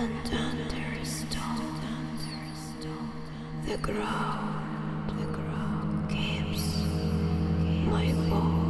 and thunderstorm. The ground, the ground keeps my bones.